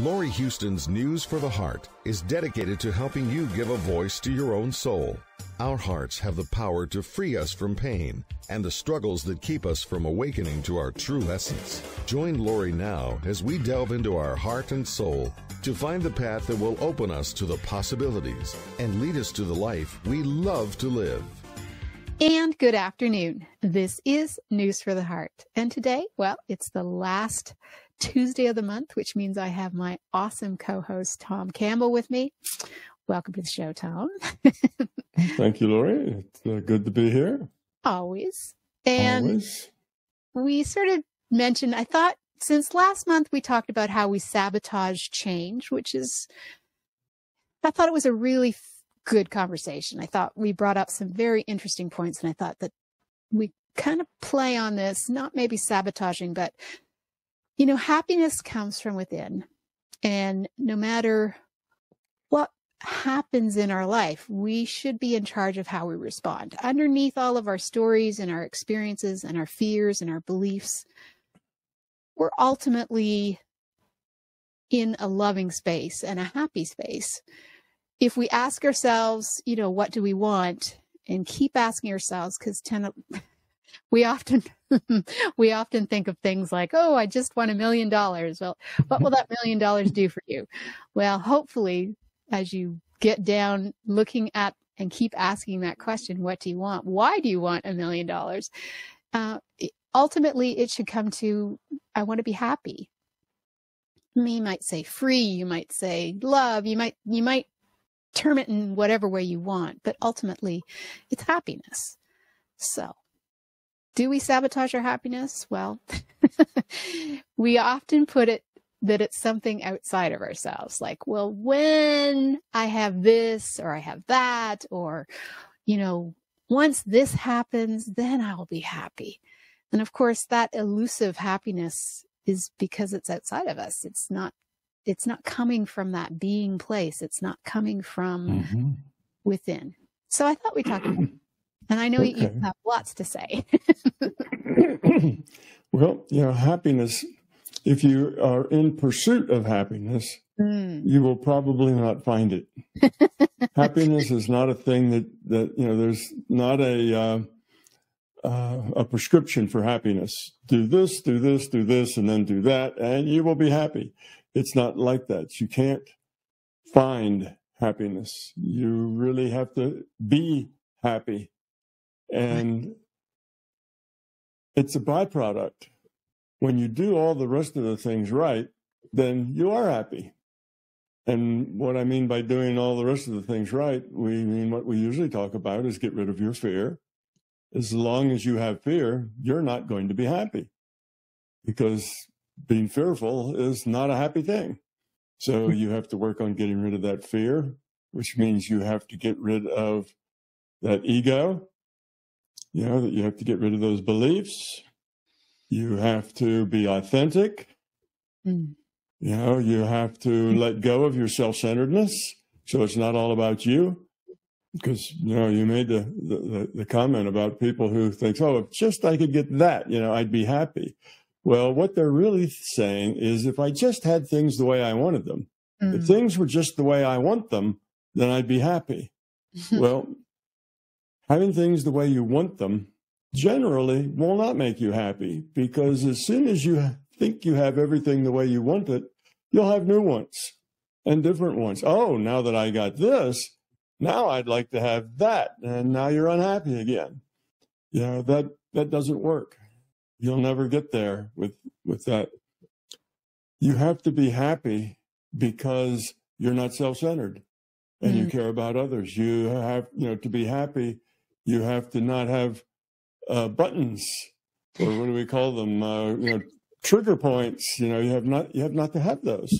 Laurie Huston's News for the Heart is dedicated to helping you give a voice to your own soul. Our hearts have the power to free us from pain and the struggles that keep us from awakening to our true essence. Join Laurie now as we delve into our heart and soul to find the path that will open us to the possibilities and lead us to the life we love to live. And good afternoon. This is News for the Heart. And today, well, it's the last Tuesday of the month, which means I have my awesome co-host Tom Campbell with me. Welcome to the show, Tom. Thank you, Laurie. It's uh, good to be here. Always. And Always. we sort of mentioned, I thought since last month we talked about how we sabotage change, which is, I thought it was a really good conversation. I thought we brought up some very interesting points and I thought that we kind of play on this, not maybe sabotaging, but you know, happiness comes from within. And no matter what happens in our life, we should be in charge of how we respond. Underneath all of our stories and our experiences and our fears and our beliefs, we're ultimately in a loving space and a happy space. If we ask ourselves, you know, what do we want? And keep asking ourselves, because we often we often think of things like, oh, I just won a million dollars. Well, what will that million dollars do for you? Well, hopefully, as you get down looking at and keep asking that question, what do you want? Why do you want a million dollars? Uh, ultimately, it should come to, I want to be happy. Me might say free, you might say love, you might, you might term it in whatever way you want, but ultimately, it's happiness. So, do we sabotage our happiness? Well, we often put it that it's something outside of ourselves. Like, well, when I have this or I have that, or, you know, once this happens, then I'll be happy. And of course, that elusive happiness is because it's outside of us. It's not, it's not coming from that being place. It's not coming from mm-hmm. within. So I thought we talked about and I know okay. you have lots to say. well, you know, happiness, if you are in pursuit of happiness, mm. you will probably not find it. happiness is not a thing that, that, you know, there's not a, uh, uh, a prescription for happiness. Do this, do this, do this, and then do that, and you will be happy. It's not like that. You can't find happiness. You really have to be happy. And it's a byproduct. When you do all the rest of the things right, then you are happy. And what I mean by doing all the rest of the things right, we mean what we usually talk about is get rid of your fear. As long as you have fear, you're not going to be happy because being fearful is not a happy thing. So hmm. you have to work on getting rid of that fear, which means you have to get rid of that ego, you know, that you have to get rid of those beliefs. You have to be authentic. Mm. You know, you have to let go of your self centeredness. So it's not all about you. Because, you know, you made the, the, the comment about people who think, oh, if just I could get that, you know, I'd be happy. Well, what they're really saying is if I just had things the way I wanted them, mm. if things were just the way I want them, then I'd be happy. well, having things the way you want them generally will not make you happy because as soon as you think you have everything the way you want it, you'll have new ones and different ones. Oh, now that I got this, now I'd like to have that. And now you're unhappy again. You know, that, that doesn't work. You'll never get there with, with that. You have to be happy because you're not self-centered and mm-hmm. you care about others. You have, you know, to be happy, you have to not have uh, buttons or what do we call them? Uh, you know, trigger points. You know, you have not you have not to have those.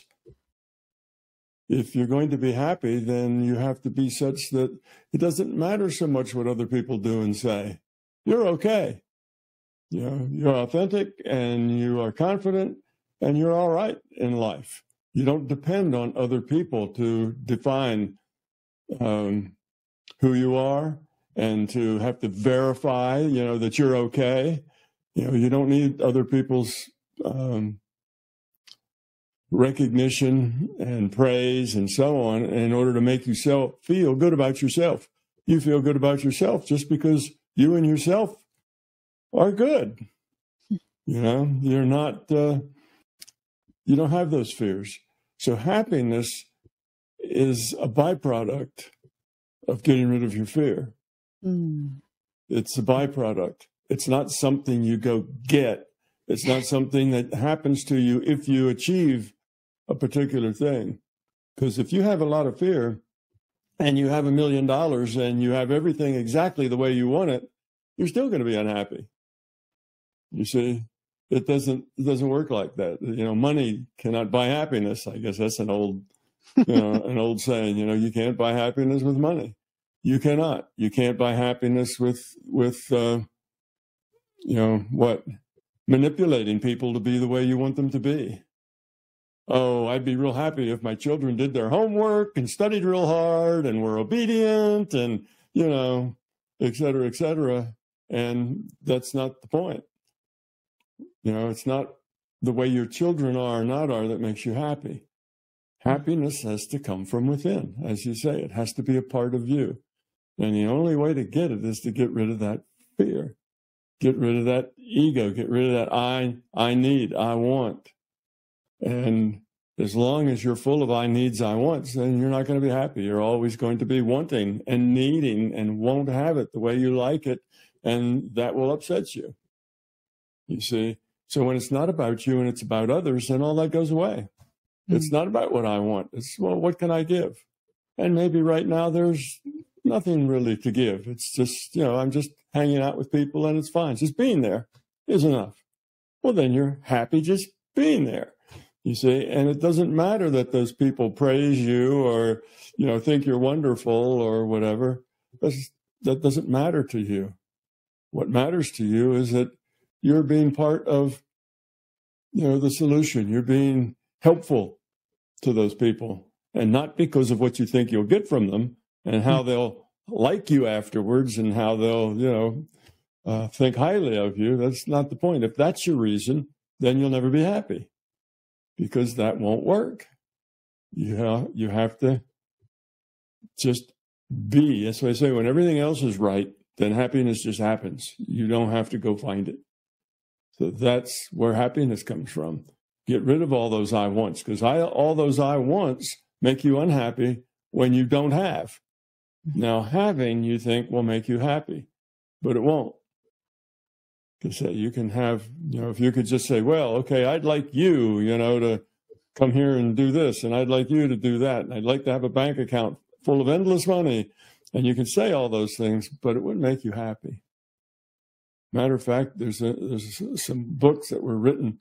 If you're going to be happy, then you have to be such that it doesn't matter so much what other people do and say. You're okay. You know, you're authentic and you are confident and you're all right in life. You don't depend on other people to define um, who you are and to have to verify, you know, that you're okay. You know, you don't need other people's um, recognition and praise and so on in order to make you feel good about yourself. You feel good about yourself just because you and yourself are good. You know, you're not, uh, you don't have those fears. So happiness is a byproduct of getting rid of your fear. Mm. It's a byproduct. It's not something you go get. It's not something that happens to you if you achieve a particular thing. Because if you have a lot of fear and you have a million dollars and you have everything exactly the way you want it, you're still going to be unhappy. You see, it doesn't it doesn't work like that. You know, money cannot buy happiness. I guess that's an old you know an old saying. You know, you can't buy happiness with money. You cannot. You can't buy happiness with with uh, you know what manipulating people to be the way you want them to be oh, I'd be real happy if my children did their homework and studied real hard and were obedient and, you know, et cetera, et cetera. And that's not the point. You know, it's not the way your children are or not are that makes you happy. Happiness has to come from within, as you say, it has to be a part of you. And the only way to get it is to get rid of that fear, get rid of that ego, get rid of that I, I need, I want. And as long as you're full of I needs, I wants, then you're not going to be happy. You're always going to be wanting and needing and won't have it the way you like it. And that will upset you. You see? So when it's not about you and it's about others, then all that goes away. Mm-hmm. It's not about what I want. It's, well, what can I give? And maybe right now there's nothing really to give. It's just, you know, I'm just hanging out with people and it's fine. Just being there is enough. Well, then you're happy just being there. You see, and it doesn't matter that those people praise you or, you know, think you're wonderful or whatever. That's, that doesn't matter to you. What matters to you is that you're being part of, you know, the solution. You're being helpful to those people and not because of what you think you'll get from them and how they'll like you afterwards and how they'll, you know, uh, think highly of you. That's not the point. If that's your reason, then you'll never be happy because that won't work. You you have to just be. That's why I say when everything else is right, then happiness just happens. You don't have to go find it. So that's where happiness comes from. Get rid of all those I wants because I, all those I wants make you unhappy when you don't have. Now, having you think will make you happy, but it won't. Because you can have, you know, if you could just say, well, okay, I'd like you, you know, to come here and do this, and I'd like you to do that, and I'd like to have a bank account full of endless money. And you can say all those things, but it wouldn't make you happy. Matter of fact, there's a, there's some books that were written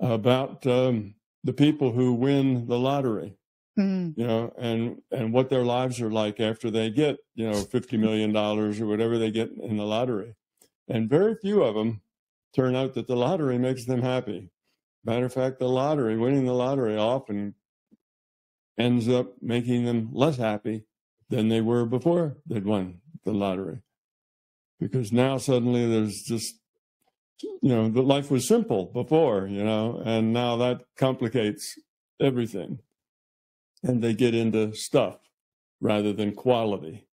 about um, the people who win the lottery, mm. you know, and and what their lives are like after they get, you know, fifty million dollars or whatever they get in the lottery. And very few of them turn out that the lottery makes them happy. Matter of fact, the lottery, winning the lottery often ends up making them less happy than they were before they'd won the lottery. Because now suddenly there's just, you know, the life was simple before, you know, and now that complicates everything. And they get into stuff rather than quality.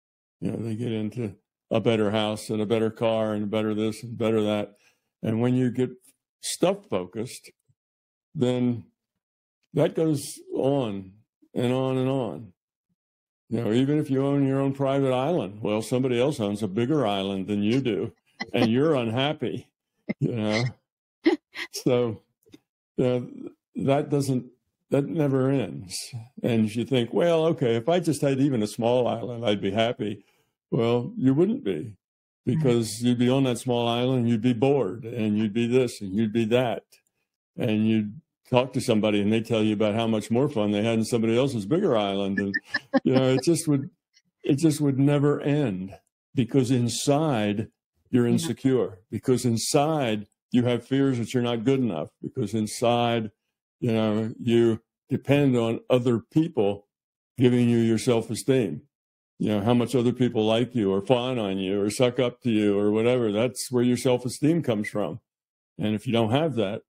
You know, they get into a better house and a better car and better this and better that. And when you get stuff focused, then that goes on and on and on. You know, even if you own your own private island, well, somebody else owns a bigger island than you do, and you're unhappy. You know, so uh, that doesn't that never ends. And you think, well, okay, if I just had even a small island, I'd be happy. Well, you wouldn't be because mm-hmm. you'd be on that small island, you'd be bored and you'd be this and you'd be that. And you'd talk to somebody and they tell you about how much more fun they had in somebody else's bigger island. And, you know, it just would, it just would never end because inside you're insecure, because inside you have fears that you're not good enough, because inside, you know, you depend on other people giving you your self esteem you know, how much other people like you or fawn on you or suck up to you or whatever. That's where your self esteem comes from. And if you don't have that,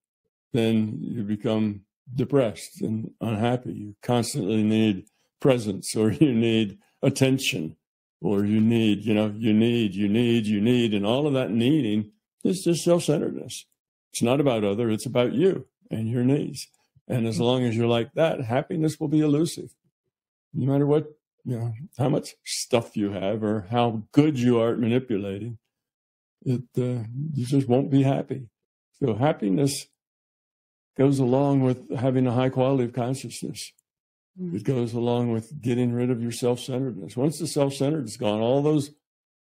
then you become depressed and unhappy. You constantly need presence or you need attention or you need, you know, you need, you need, you need. And all of that needing is just self centeredness. It's not about other, it's about you and your needs. And as long as you're like that, happiness will be elusive. No matter what, you know, how much stuff you have or how good you are at manipulating, it, uh, you just won't be happy. So happiness goes along with having a high quality of consciousness. It goes along with getting rid of your self-centeredness. Once the self-centered is gone, all those,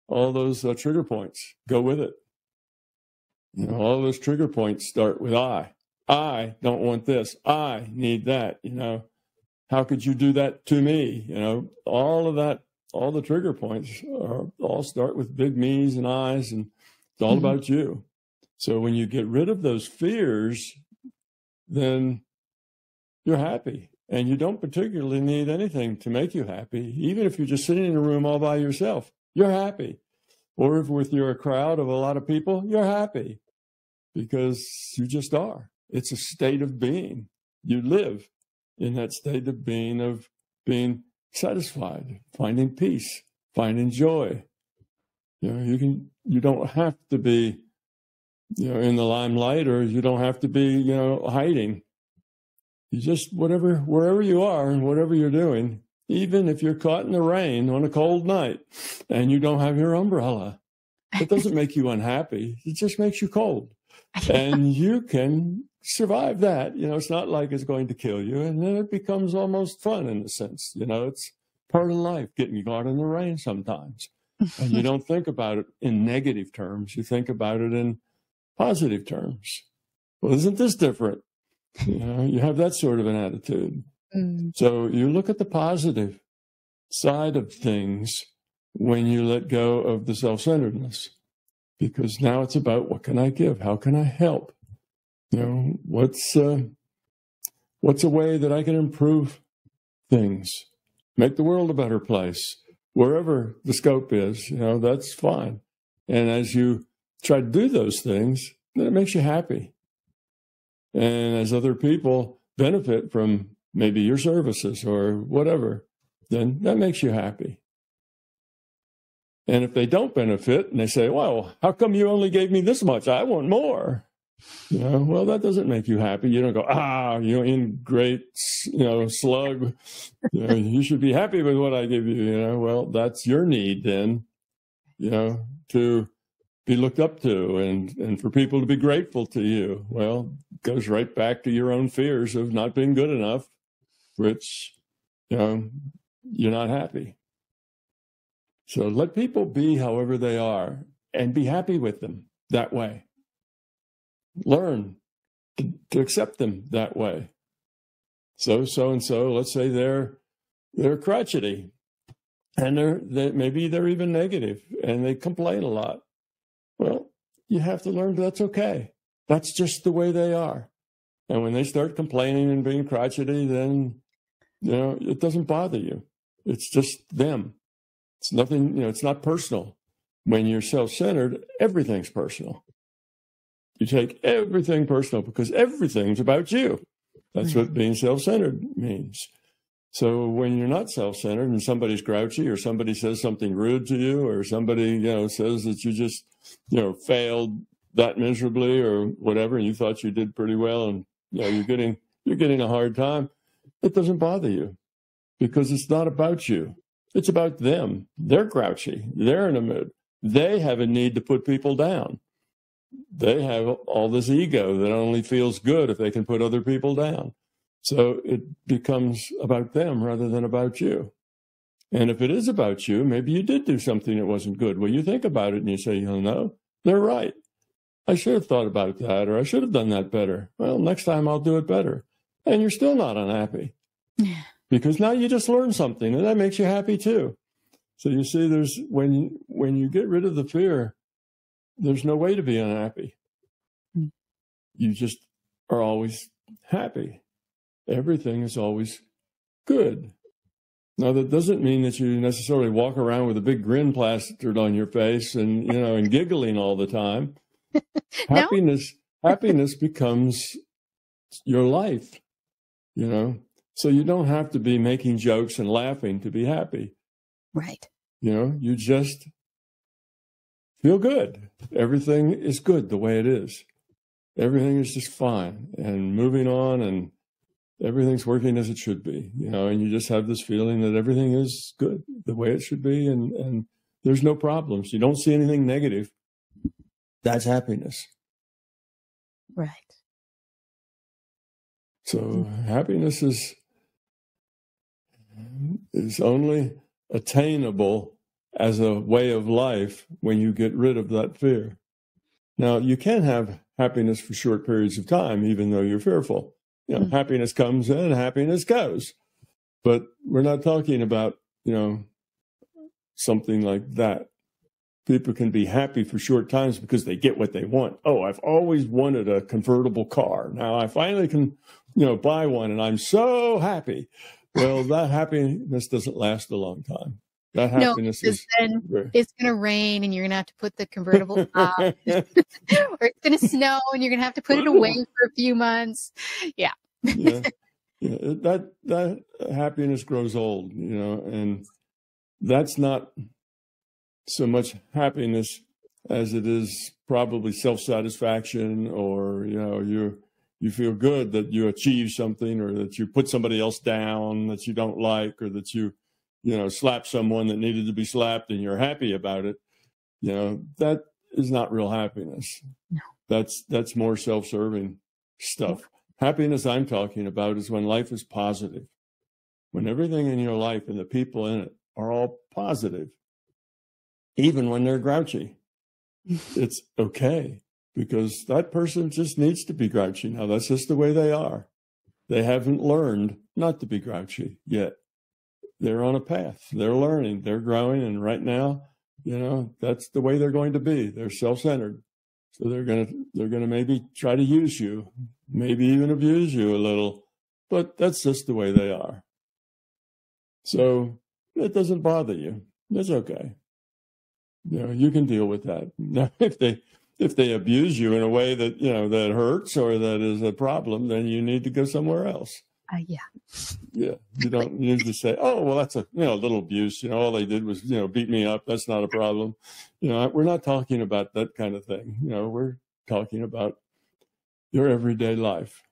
all those uh, trigger points go with it. You know, all those trigger points start with I. I don't want this. I need that. You know, how could you do that to me? You know, all of that, all the trigger points are all start with big me's and I's, and it's all mm-hmm. about you. So when you get rid of those fears, then you're happy and you don't particularly need anything to make you happy. Even if you're just sitting in a room all by yourself, you're happy. Or if with you're crowd of a lot of people, you're happy because you just are. It's a state of being. You live in that state of being of being satisfied, finding peace, finding joy. You know, you can you don't have to be, you know, in the limelight or you don't have to be, you know, hiding you just whatever wherever you are and whatever you're doing even if you're caught in the rain on a cold night and you don't have your umbrella it doesn't make you unhappy it just makes you cold and you can survive that you know it's not like it's going to kill you and then it becomes almost fun in a sense you know it's part of life getting caught in the rain sometimes and you don't think about it in negative terms you think about it in positive terms well isn't this different you know, you have that sort of an attitude. Mm. So you look at the positive side of things when you let go of the self-centeredness, because now it's about what can I give? How can I help? You know, what's uh, what's a way that I can improve things, make the world a better place, wherever the scope is. You know, that's fine. And as you try to do those things, then it makes you happy. And as other people benefit from maybe your services or whatever, then that makes you happy. And if they don't benefit and they say, well, how come you only gave me this much? I want more. Know, well, that doesn't make you happy. You don't go, ah, you know, in great, you know, slug. You, know, you should be happy with what I give you. You know, well, that's your need then, you know, to be looked up to and, and for people to be grateful to you. Well, goes right back to your own fears of not being good enough, which, you know, you're not happy. So let people be however they are and be happy with them that way. Learn to, accept them that way. So, so and so, let's say they're, they're crotchety and they're, they, maybe they're even negative and they complain a lot well, you have to learn that's okay. That's just the way they are. And when they start complaining and being crotchety, then, you know, it doesn't bother you. It's just them. It's nothing, you know, it's not personal. When you're self centered, everything's personal. You take everything personal because everything's about you. That's what mm-hmm. being self centered means. So when you're not self-centered and somebody's grouchy or somebody says something rude to you or somebody, you know, says that you just, you know, failed that miserably or whatever, and you thought you did pretty well and, you know, you're getting, you're getting a hard time, it doesn't bother you because it's not about you. It's about them. They're grouchy. They're in a mood. They have a need to put people down. They have all this ego that only feels good if they can put other people down. So it becomes about them rather than about you. And if it is about you, maybe you did do something that wasn't good. Well, you think about it and you say, you know, they're right. I should have thought about that, or I should have done that better. Well, next time I'll do it better. And you're still not unhappy because now you just learned something and that makes you happy too. So you see, there's when when you get rid of the fear, there's no way to be unhappy. Hmm. You just are always happy everything is always good. Now that doesn't mean that you necessarily walk around with a big grin plastered on your face and you know and giggling all the time. happiness happiness becomes your life. you know? So you don't have to be making jokes and laughing to be happy. Right. You know, you just feel good. Everything is good the way it is. Everything is just fine and moving on and everything's working as it should be, you know, and you just have this feeling that everything is good the way it should be and, and there's no problems. You don't see anything negative. That's happiness. Right. So happiness is is only attainable as a way of life when you get rid of that fear. Now, you can have happiness for short periods of time, even though you're fearful. You know, mm-hmm. happiness comes and happiness goes. But we're not talking about, you know, something like that. People can be happy for short times because they get what they want. Oh, I've always wanted a convertible car. Now I finally can, you know, buy one and I'm so happy. Well, that happiness doesn't last a long time. That happiness no, is then it's going to rain and you're going to have to put the convertible up, or it's going to snow and you're going to have to put it away for a few months. Yeah. yeah. yeah. That that happiness grows old, you know, and that's not so much happiness as it is probably self satisfaction or you know you you feel good that you achieve something or that you put somebody else down that you don't like or that you you know slap someone that needed to be slapped and you're happy about it you know that is not real happiness no. that's that's more self-serving stuff yeah. happiness i'm talking about is when life is positive when everything in your life and the people in it are all positive even when they're grouchy it's okay because that person just needs to be grouchy. Now, that's just the way they are. They haven't learned not to be grouchy yet. They're on a path. They're learning. They're growing. And right now, you know, that's the way they're going to be. They're self-centered. So they're going to, they're going to maybe try to use you, maybe even abuse you a little, but that's just the way they are. So it doesn't bother you. It's okay. You know, you can deal with that. Now, if they, if they abuse you in a way that you know that hurts or that is a problem, then you need to go somewhere else. Uh, yeah. Yeah. You don't need to say, oh, well, that's a you know a little abuse. You know, all they did was you know beat me up. That's not a problem. You know, we're not talking about that kind of thing. You know, we're talking about your everyday life,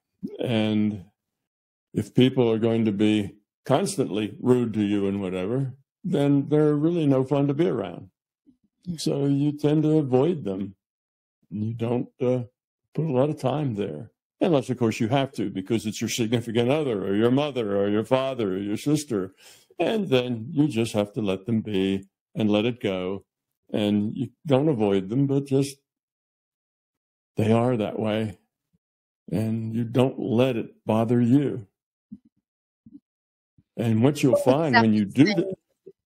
and if people are going to be constantly rude to you and whatever, then they're really no fun to be around. So you tend to avoid them you don't uh, put a lot of time there. Unless, of course, you have to because it's your significant other or your mother or your father or your sister. And then you just have to let them be and let it go. And you don't avoid them, but just they are that way. And you don't let it bother you. And what you'll find when you do that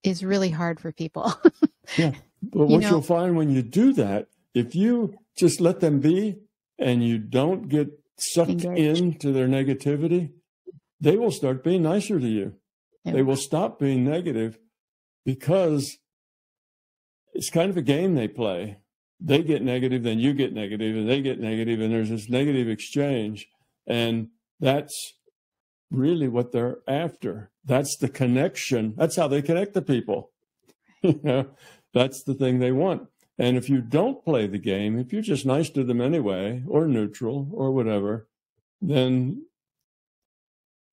is really hard for people. yeah. But what you know, you'll find when you do that, if you just let them be and you don't get sucked into their negativity, they will start being nicer to you. Yeah. They will stop being negative because it's kind of a game they play. They get negative, then you get negative, and they get negative, and there's this negative exchange. And that's really what they're after. That's the connection. That's how they connect to people. you know, that's the thing they want. And if you don't play the game, if you're just nice to them anyway, or neutral, or whatever, then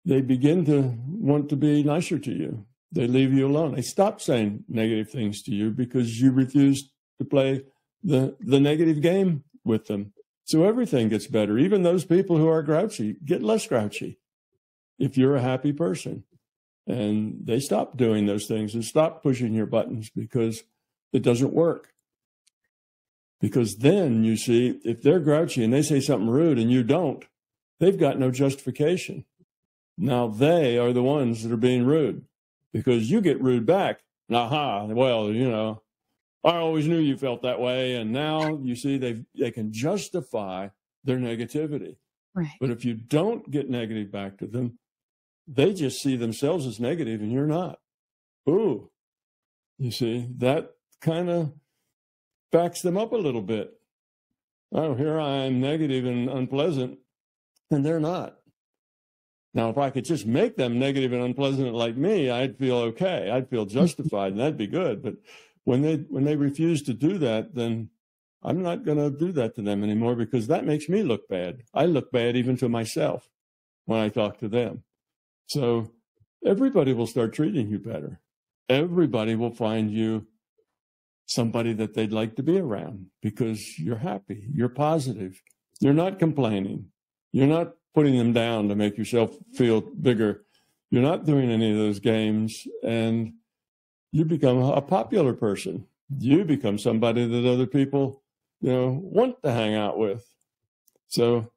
they begin to want to be nicer to you. They leave you alone. They stop saying negative things to you because you refuse to play the, the negative game with them. So everything gets better. Even those people who are grouchy get less grouchy if you're a happy person. And they stop doing those things and stop pushing your buttons because it doesn't work. Because then you see, if they're grouchy and they say something rude and you don't, they've got no justification. Now they are the ones that are being rude because you get rude back. Aha, well, you know, I always knew you felt that way. And now you see they they can justify their negativity. Right. But if you don't get negative back to them, they just see themselves as negative and you're not. Ooh. You see, that kind of backs them up a little bit. Oh, here I am negative and unpleasant, and they're not. Now, if I could just make them negative and unpleasant like me, I'd feel okay. I'd feel justified, and that'd be good. But when they when they refuse to do that, then I'm not going to do that to them anymore because that makes me look bad. I look bad even to myself when I talk to them. So everybody will start treating you better. Everybody will find you somebody that they'd like to be around because you're happy, you're positive, you're not complaining, you're not putting them down to make yourself feel bigger. You're not doing any of those games and you become a popular person. You become somebody that other people, you know, want to hang out with. So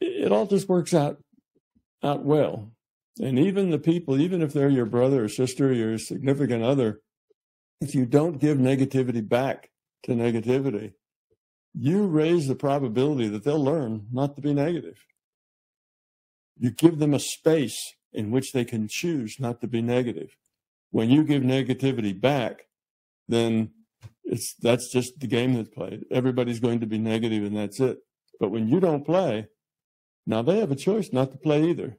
it all just works out out well. And even the people, even if they're your brother or sister, your significant other, if you don't give negativity back to negativity, you raise the probability that they'll learn not to be negative. You give them a space in which they can choose not to be negative. When you give negativity back, then it's that's just the game that's played. Everybody's going to be negative and that's it. But when you don't play, now they have a choice not to play either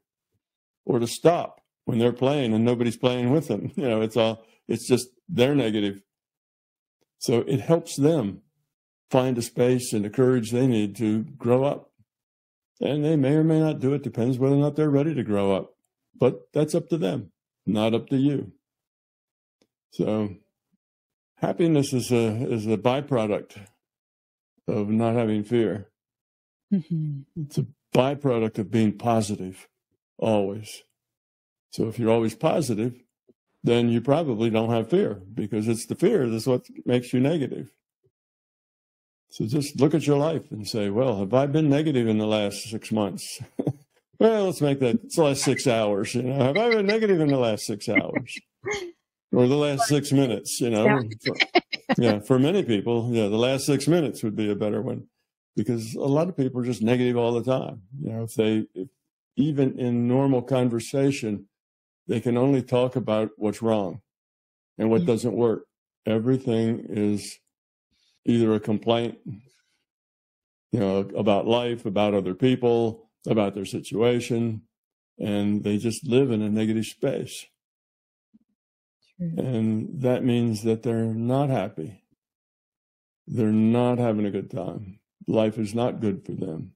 or to stop when they're playing and nobody's playing with them. You know, it's all it's just they're negative. So it helps them find a space and the courage they need to grow up. And they may or may not do it, depends whether or not they're ready to grow up. But that's up to them, not up to you. So happiness is a is a byproduct of not having fear. Mm-hmm. It's a byproduct of being positive always. So if you're always positive, then you probably don't have fear because it's the fear that's what makes you negative. So just look at your life and say, well, have I been negative in the last six months? well, let's make that it's the last six hours. You know, have I been negative in the last six hours? or the last six minutes, you know? Yeah. yeah, for many people, yeah, the last six minutes would be a better one because a lot of people are just negative all the time. You know, if they, if, even in normal conversation, they can only talk about what's wrong and what mm-hmm. doesn't work. Everything is either a complaint, you know, about life, about other people, about their situation, and they just live in a negative space. And that means that they're not happy. They're not having a good time. Life is not good for them.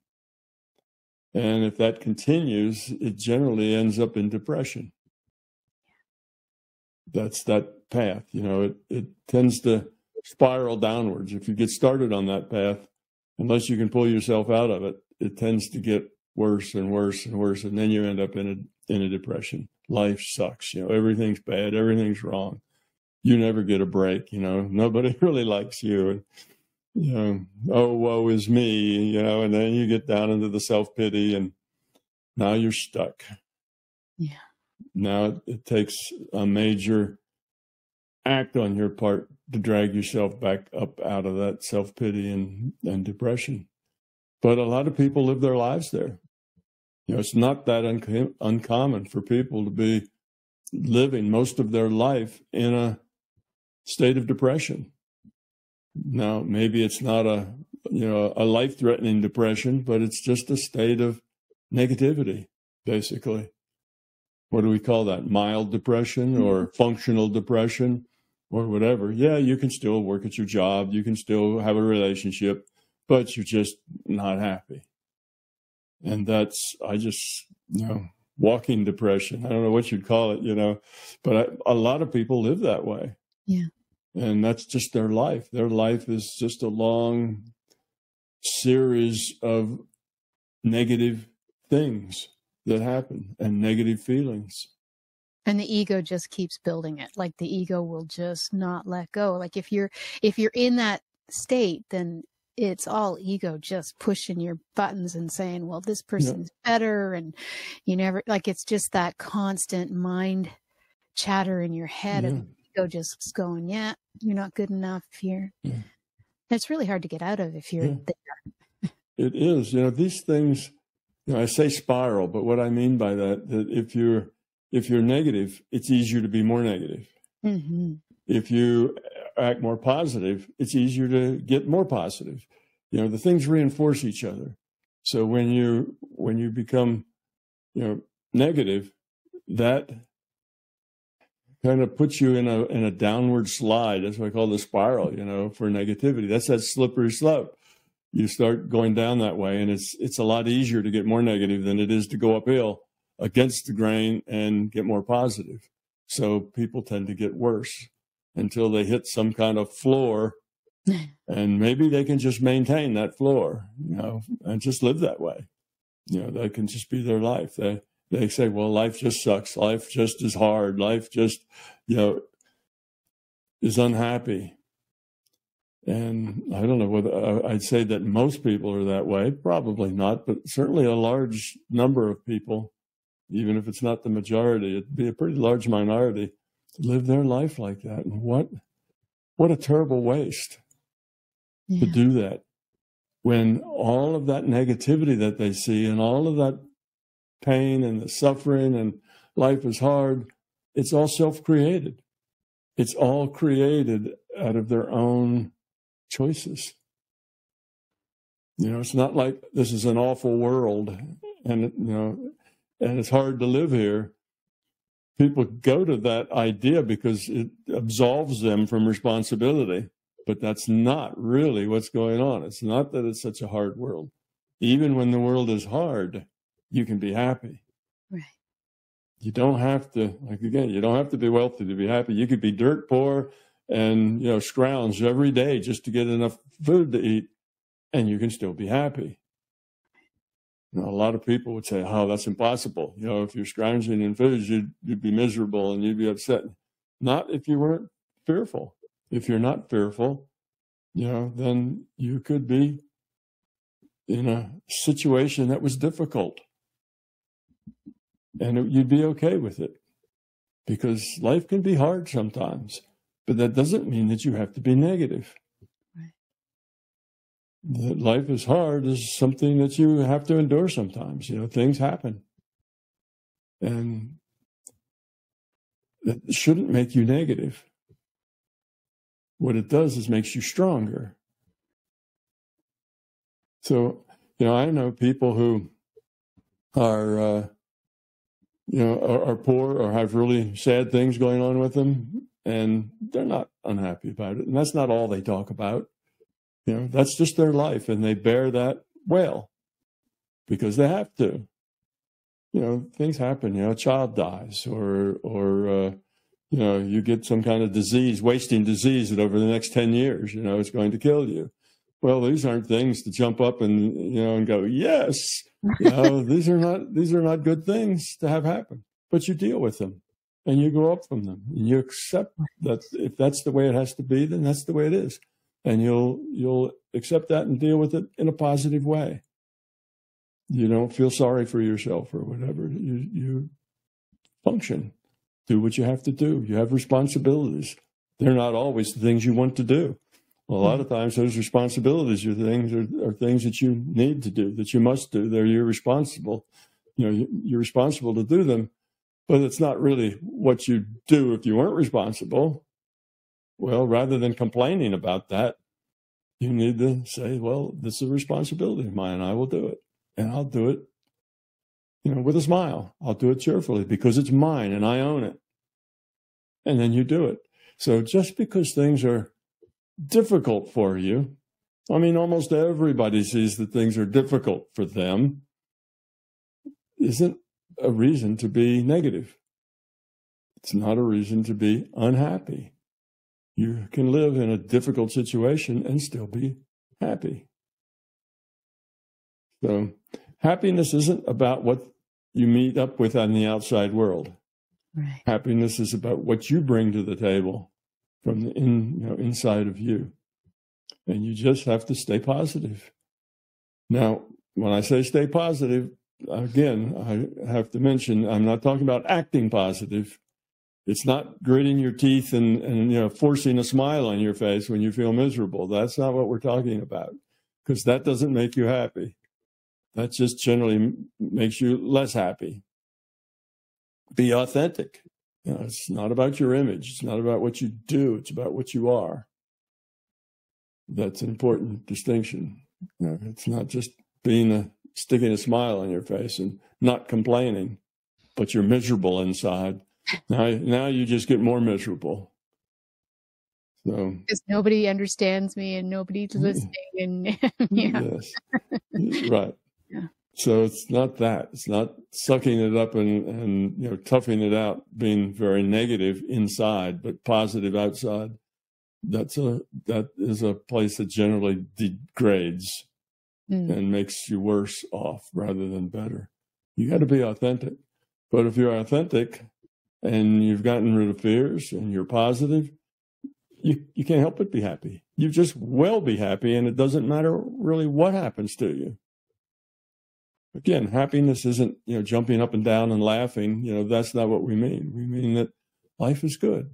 And if that continues, it generally ends up in depression. That's that path. You know, it, it tends to spiral downwards. If you get started on that path, unless you can pull yourself out of it, it tends to get worse and worse and worse. And then you end up in a, in a depression. Life sucks. You know, everything's bad. Everything's wrong. You never get a break. You know, nobody really likes you. And, you know, oh, woe is me, you know, and then you get down into the self pity and now you're stuck. Yeah. Now it takes a major act on your part to drag yourself back up out of that self pity and, and depression. But a lot of people live their lives there. You know, it's not that un- uncommon for people to be living most of their life in a state of depression. Now, maybe it's not a you know a life threatening depression, but it's just a state of negativity, basically. What do we call that? Mild depression or mm-hmm. functional depression or whatever. Yeah, you can still work at your job, you can still have a relationship, but you're just not happy. And that's I just you know walking depression. I don't know what you'd call it, you know, but I, a lot of people live that way. Yeah and that's just their life. Their life is just a long series of negative things that happen and negative feelings. And the ego just keeps building it. Like the ego will just not let go. Like if you're if you're in that state, then it's all ego just pushing your buttons and saying, well, this person's yeah. better. And you never, like, it's just that constant mind chatter in your head yeah. and ego just going, yeah, you're not good enough here. Yeah. It's really hard to get out of if you're yeah. there. it is. You know, these things, you know, I say spiral, but what I mean by that, that if you're, if you're negative, it's easier to be more negative. Mm-hmm. If you act more positive, it's easier to get more positive. You know, the things reinforce each other. So when you, when you become, you know, negative, that kind of puts you in a in a downward slide. That's what I call the spiral, you know, for negativity. That's that slippery slope. You start going down that way, and it's it's a lot easier to get more negative than it is to go uphill against the grain and get more positive. So people tend to get worse until they hit some kind of floor and maybe they can just maintain that floor, you know, and just live that way. You know, that can just be their life. They they say, well, life just sucks. Life just is hard. Life just, you know, is unhappy. And I don't know whether I'd say that most people are that way. Probably not, but certainly a large number of people, even if it's not the majority, it'd be a pretty large minority, live their life like that. And what, what a terrible waste yeah. to do that when all of that negativity that they see and all of that pain and the suffering and life is hard, it's all self created. It's all created out of their own choices. You know, it's not like this is an awful world and, you know, and it's hard to live here. People go to that idea because it absolves them from responsibility but that's not really what's going on. It's not that it's such a hard world. Even when the world is hard, you can be happy. Right. You don't have to, like again, you don't have to be wealthy to be happy. You could be dirt poor and, you know, scrounge every day just to get enough food to eat, and you can still be happy. You know, a lot of people would say, "Oh, that's impossible." You know, if you're scrounging in food, you'd you'd be miserable and you'd be upset. Not if you weren't fearful if you're not fearful, you know, then you could be in a situation that was difficult. And it, you'd be okay with it because life can be hard sometimes, but that doesn't mean that you have to be negative. Right. That life is hard is something that you have to endure sometimes. You know, things happen. And that shouldn't make you negative. What it does is makes you stronger. So, you know, I know people who are, uh, you know, are, are, poor or have really sad things going on with them, and they're not unhappy about it. And that's not all they talk about. You know, that's just their life, and they bear that well because they have to. You know, things happen. You know, a child dies, or or uh, you know, you get some kind of disease, wasting disease that over the next 10 years, you know, it's going to kill you. Well, these aren't things to jump up and, you know, and go, yes, you know, these are not, these are not good things to have happen, but you deal with them and you grow up from them you accept that if that's the way it has to be, then that's the way it is. And you'll, you'll accept that and deal with it in a positive way. You don't feel sorry for yourself or whatever. You, you function do what you have to do. You have responsibilities. They're not always the things you want to do. A lot of times, those responsibilities are things are, are things that you need to do, that you must do. They're you're responsible. You know, you're responsible to do them, but it's not really what you do if you weren't responsible. Well, rather than complaining about that, you need to say, "Well, this is a responsibility of mine. And I will do it, and I'll do it you know, with a smile. I'll do it cheerfully because it's mine and I own it. And then you do it. So just because things are difficult for you, I mean, almost everybody sees that things are difficult for them, isn't a reason to be negative. It's not a reason to be unhappy. You can live in a difficult situation and still be happy. So happiness isn't about what you meet up with on the outside world. Right. Happiness is about what you bring to the table from the in, you know, inside of you. And you just have to stay positive. Now, when I say stay positive, again, I have to mention I'm not talking about acting positive. It's not gritting your teeth and, and you know forcing a smile on your face when you feel miserable. That's not what we're talking about because that doesn't make you happy that just generally makes you less happy. Be authentic. You know, it's not about your image. It's not about what you do. It's about what you are. That's an important distinction. You know, it's not just being a sticking a smile on your face and not complaining, but you're miserable inside. Now, now you just get more miserable. So because nobody understands me and nobody's listening, and yeah, yes, right. Yeah. So it's not that. It's not sucking it up and and you know toughing it out, being very negative inside but positive outside. That's a that is a place that generally degrades mm. and makes you worse off rather than better. You got to be authentic. But if you're authentic and you've gotten rid of fears and you're positive, you, you can't help but be happy. You just will be happy, and it doesn't matter really what happens to you. Again, happiness isn't, you know, jumping up and down and laughing. You know, that's not what we mean. We mean that life is good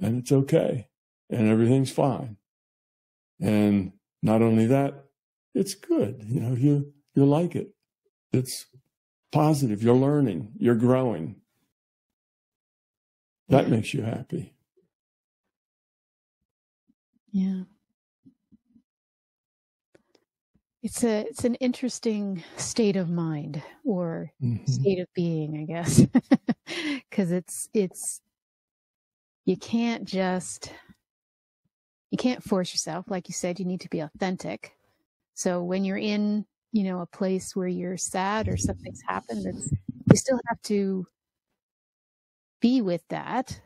and it's okay and everything's fine. And not only that, it's good. You know, you you like it. It's positive. You're learning. You're growing. That makes you happy. Yeah. It's a it's an interesting state of mind or mm-hmm. state of being, I guess. Cuz it's it's you can't just you can't force yourself like you said you need to be authentic so when you're in, you know, a place where you're sad or something's happened, it's, you still have to be with that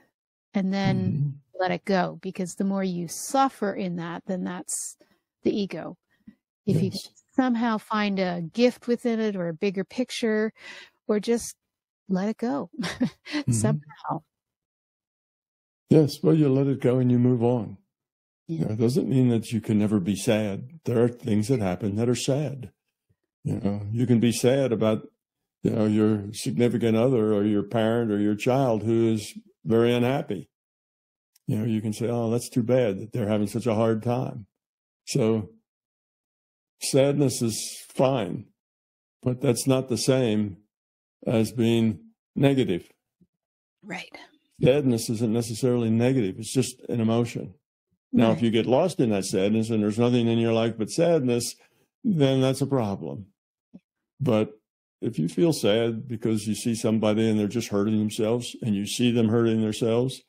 and then mm-hmm. let it go because the more you suffer in that, then that's the ego. If yes. you somehow find a gift within it or a bigger picture or just let it go mm-hmm. somehow. Yes, well, you let it go and you move on. You know, it doesn't mean that you can never be sad. There are things that happen that are sad. You know, you can be sad about, you know, your significant other or your parent or your child who is very unhappy. You know, you can say, oh, that's too bad that they're having such a hard time. So sadness is fine, but that's not the same as being negative. Right. Sadness isn't necessarily negative. It's just an emotion. Now, right. if you get lost in that sadness and there's nothing in your life but sadness, then that's a problem. But if you feel sad because you see somebody and they're just hurting themselves and you see them hurting themselves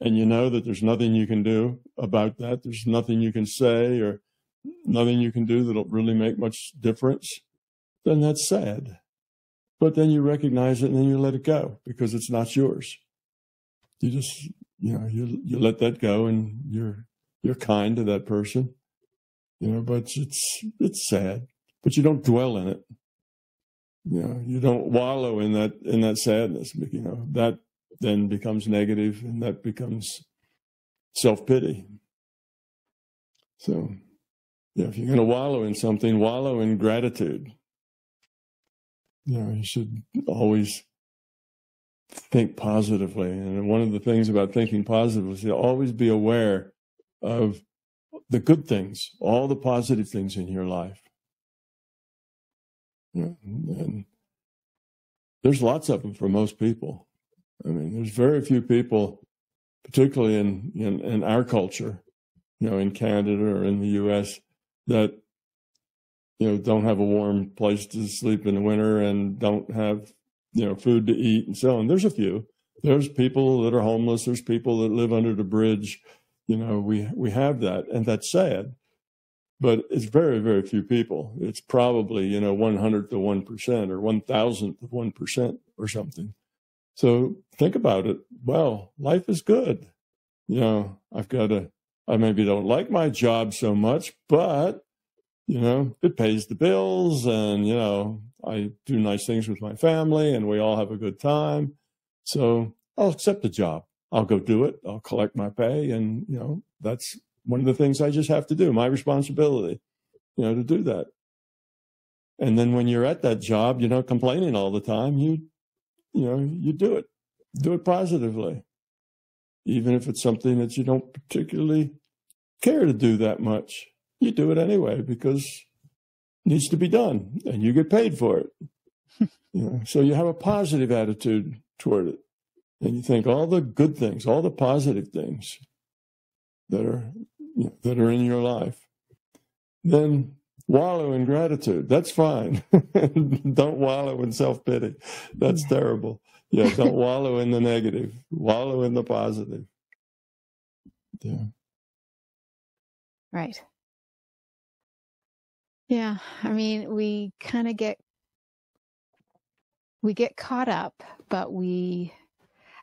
and you know that there's nothing you can do about that, there's nothing you can say or nothing you can do that'll really make much difference, then that's sad. But then you recognize it and then you let it go because it's not yours. You just, you know, you, you let that go and you're you're kind to that person, you know, but it's, it's sad, but you don't dwell in it. You know, you don't wallow in that, in that sadness, you know, that then becomes negative and that becomes self pity. So, yeah, if you're going to wallow in something, wallow in gratitude. You know, you should always think positively. And one of the things about thinking positively is to always be aware of the good things, all the positive things in your life. and there's lots of them for most people. I mean, there's very few people, particularly in, in, in our culture, you know, in Canada or in the U.S., that you know don't have a warm place to sleep in the winter and don't have you know food to eat and so on. There's a few. There's people that are homeless. There's people that live under the bridge you know, we we have that, and that's sad. But it's very, very few people. It's probably you know 100 to one percent or one thousandth of one percent or something. So think about it. Well, life is good. You know, I've got a. I maybe don't like my job so much, but you know, it pays the bills, and you know, I do nice things with my family, and we all have a good time. So I'll accept the job. I'll go do it. I'll collect my pay. And, you know, that's one of the things I just have to do, my responsibility, you know, to do that. And then when you're at that job, you're not complaining all the time. You, you know, you do it, do it positively, even if it's something that you don't particularly care to do that much. You do it anyway because it needs to be done and you get paid for it. you know, so you have a positive attitude toward it and you think all the good things, all the positive things that are you know, that are in your life, then wallow in gratitude. That's fine. don't wallow in self pity. That's terrible. Yeah, don't wallow in the negative. Wallow in the positive. Yeah. Right. Yeah, I mean, we kind of get we get caught up, but we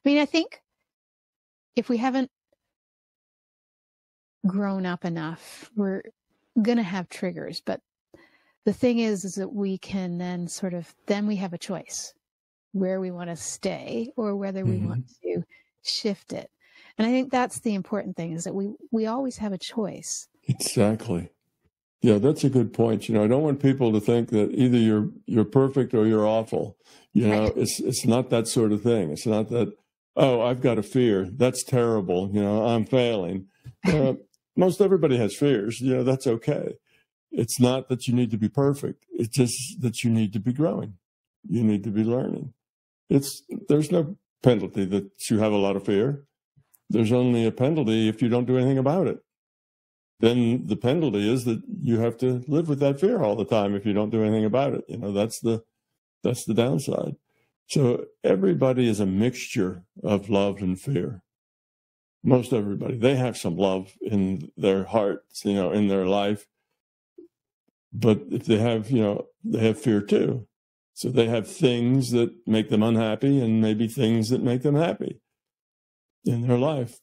I mean, I think if we haven't grown up enough, we're going to have triggers, but the thing is is that we can then sort of then we have a choice where we want to stay or whether we mm-hmm. want to shift it. And I think that's the important thing is that we we always have a choice. Exactly. Yeah, that's a good point. You know, I don't want people to think that either you're you're perfect or you're awful. You know, right. it's it's not that sort of thing. It's not that oh, I've got a fear. That's terrible. You know, I'm failing. Uh, most everybody has fears. You know, that's okay. It's not that you need to be perfect. It's just that you need to be growing. You need to be learning. It's there's no penalty that you have a lot of fear. There's only a penalty if you don't do anything about it then the penalty is that you have to live with that fear all the time if you don't do anything about it. You know, that's the that's the downside. So everybody is a mixture of love and fear. Most everybody. They have some love in their hearts, you know, in their life. But if they have, you know, they have fear too. So they have things that make them unhappy and maybe things that make them happy in their life.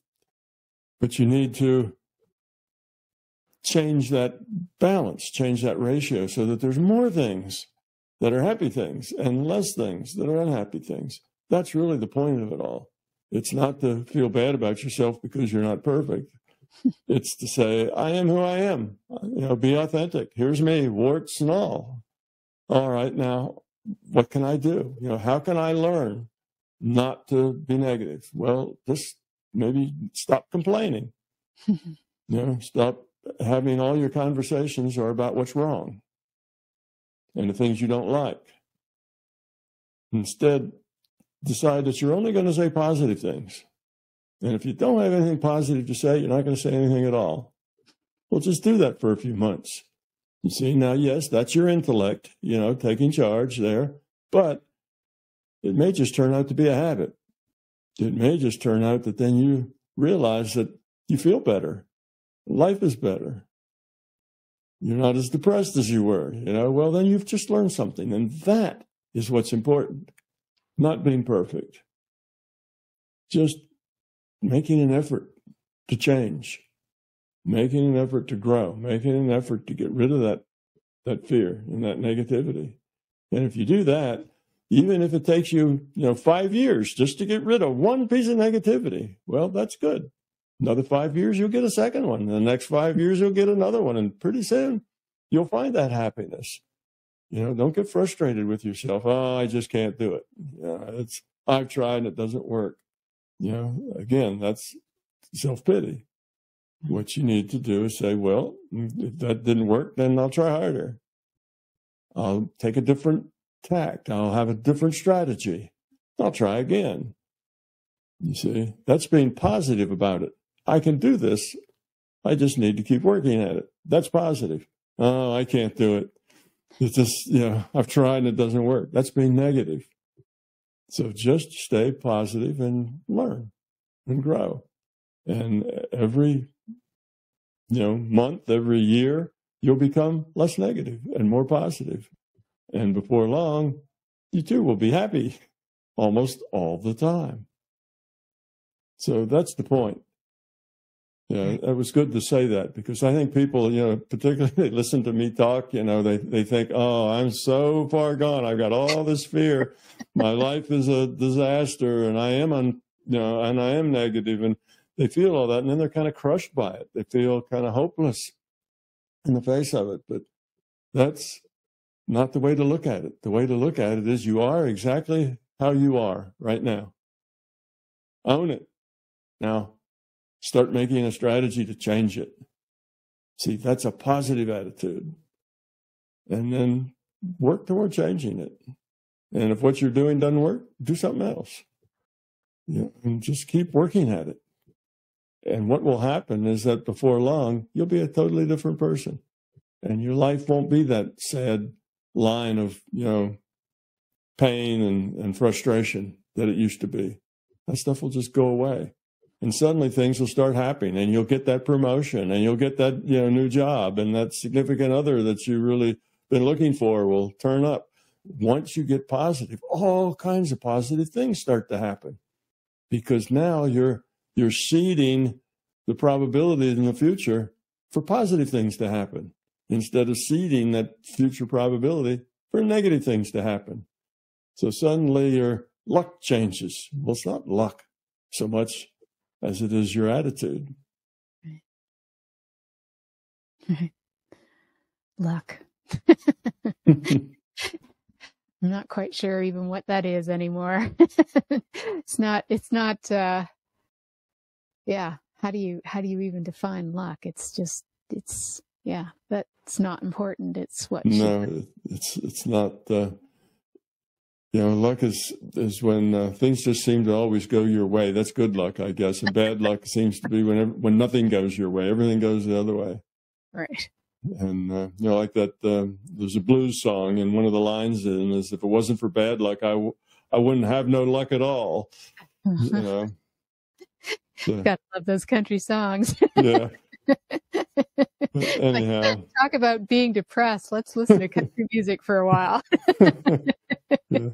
But you need to change that balance, change that ratio so that there's more things that are happy things and less things that are unhappy things. That's really the point of it all. It's not to feel bad about yourself because you're not perfect. it's to say, I am who I am. You know, be authentic. Here's me, warts and all. All right, now, what can I do? You know, how can I learn not to be negative? Well, just maybe stop complaining. you know, stop having all your conversations are about what's wrong and the things you don't like. Instead, decide that you're only going to say positive things. And if you don't have anything positive to say, you're not going to say anything at all. Well, just do that for a few months. You see, now, yes, that's your intellect, you know, taking charge there, but it may just turn out to be a habit. It may just turn out that then you realize that you feel better life is better. You're not as depressed as you were, you know. Well, then you've just learned something. And that is what's important, not being perfect. Just making an effort to change, making an effort to grow, making an effort to get rid of that, that fear and that negativity. And if you do that, even if it takes you, you know, five years just to get rid of one piece of negativity, well, that's good. Another five years, you'll get a second one. The next five years, you'll get another one. And pretty soon, you'll find that happiness. You know, don't get frustrated with yourself. Oh, I just can't do it. Yeah, it's I've tried and it doesn't work. You know, again, that's self pity. What you need to do is say, well, if that didn't work, then I'll try harder. I'll take a different tact. I'll have a different strategy. I'll try again. You see, that's being positive about it. I can do this. I just need to keep working at it. That's positive. Oh, I can't do it. It's just, you know, I've tried and it doesn't work. That's being negative. So just stay positive and learn and grow. And every, you know, month, every year, you'll become less negative and more positive. And before long, you too will be happy almost all the time. So that's the point. Yeah, it was good to say that because I think people, you know, particularly they listen to me talk, you know, they, they think, oh, I'm so far gone. I've got all this fear. My life is a disaster and I am on, you know, and I am negative and they feel all that and then they're kind of crushed by it. They feel kind of hopeless in the face of it. But that's not the way to look at it. The way to look at it is you are exactly how you are right now. Own it. Now, start making a strategy to change it. See, that's a positive attitude. And then work toward changing it. And if what you're doing doesn't work, do something else. Yeah, and just keep working at it. And what will happen is that before long, you'll be a totally different person. and your life won't be that sad line of, you know, pain and, and frustration that it used to be. That stuff will just go away. And suddenly things will start happening and you'll get that promotion and you'll get that, you know, new job and that significant other that you really been looking for will turn up. Once you get positive, all kinds of positive things start to happen because now you're, you're seeding the probability in the future for positive things to happen instead of seeding that future probability for negative things to happen. So suddenly your luck changes. Well, it's not luck so much as it is your attitude. luck. I'm not quite sure even what that is anymore. it's not, it's not, uh, yeah. How do you, how do you even define luck? It's just, it's, yeah, that's not important. It's what. No, it's, it's not, uh, you know, luck is is when uh, things just seem to always go your way. That's good luck, I guess. And bad luck seems to be when when nothing goes your way. Everything goes the other way. Right. And uh, you know, like that. Uh, there's a blues song, and one of the lines in is, "If it wasn't for bad luck, I w- I wouldn't have no luck at all." you know. So, Gotta love those country songs. yeah. anyhow, talk about being depressed. Let's listen to country music for a while. yeah.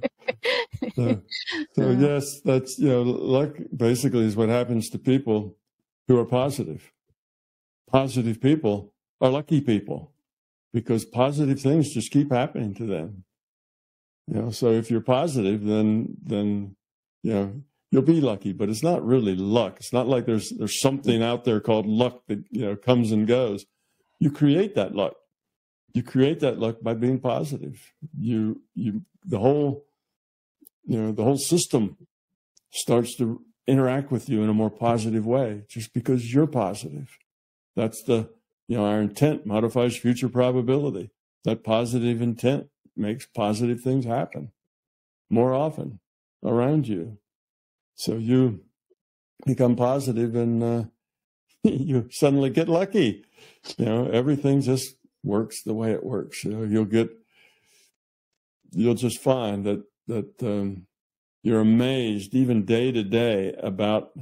So, so uh. yes, that's you know, luck basically is what happens to people who are positive. Positive people are lucky people because positive things just keep happening to them. You know, so if you're positive, then then you know you'll be lucky, but it's not really luck. It's not like there's there's something out there called luck that you know comes and goes. You create that luck. You create that luck by being positive. You you the whole you know the whole system starts to interact with you in a more positive way just because you're positive. That's the you know our intent modifies future probability. That positive intent makes positive things happen more often around you so you become positive and uh, you suddenly get lucky. You know, everything just works the way it works. You know, you'll get, you'll just find that, that um, you're amazed even day to day about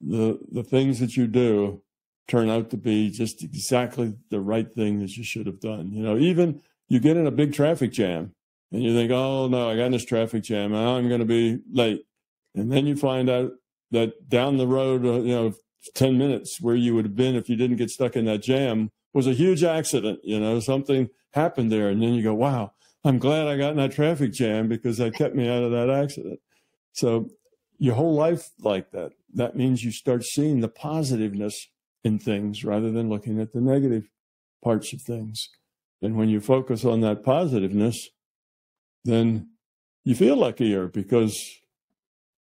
the, the things that you do turn out to be just exactly the right thing that you should have done. You know, even you get in a big traffic jam and you think, oh no, I got in this traffic jam. I'm going to be late. And then you find out that down the road, uh, you know, 10 minutes where you would have been if you didn't get stuck in that jam was a huge accident. You know, something happened there. And then you go, wow, I'm glad I got in that traffic jam because that kept me out of that accident. So your whole life like that, that means you start seeing the positiveness in things rather than looking at the negative parts of things. And when you focus on that positiveness, then you feel luckier because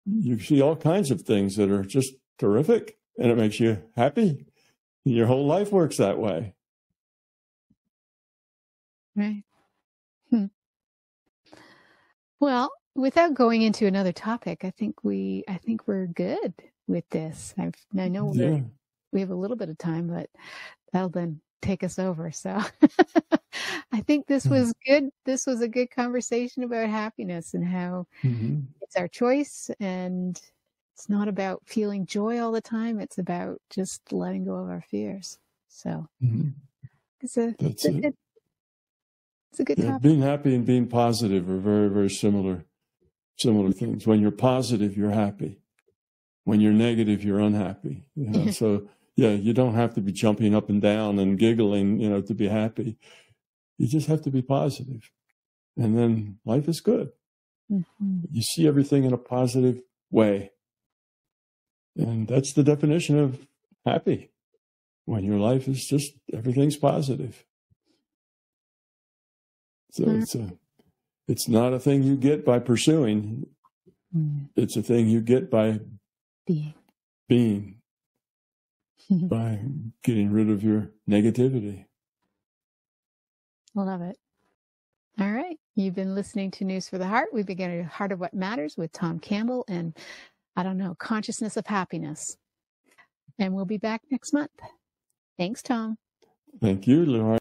you see all kinds of things that are just terrific and it makes you happy. Your whole life works that way. Right. Hmm. Well, without going into another topic, I think we I think we're good with this. I've, I know yeah. we have a little bit of time, but that'll then take us over. So I think this hmm. was good. This was a good conversation about happiness and how mm-hmm. it's our choice and it's not about feeling joy all the time. It's about just letting go of our fears. So mm-hmm. it's a, it's a, good, it's a good yeah, Being happy and being positive are very, very similar, similar things. When you're positive, you're happy. When you're negative, you're unhappy. You know? so yeah, you don't have to be jumping up and down and giggling, you know, to be happy. You just have to be. And then life is good. Mm-hmm. You see everything in a positive way. And that's the definition of happy. When your life is just everything's positive. So mm-hmm. it's a it's not a thing you get by pursuing. Mm-hmm. It's a thing you get by being. Being. by getting rid of your negativity. Love it. All right. You've been listening to News for the Heart. We begin at Heart of What Matters with Tom Campbell and, I don't know, Consciousness of Happiness. And we'll be back next month. Thanks, Tom. Thank you, Laurie.